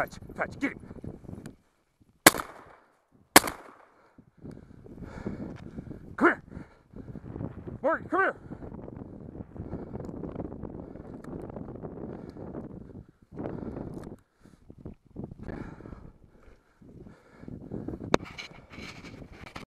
Fetch, fetch, get him. Come here. Morgan, come here.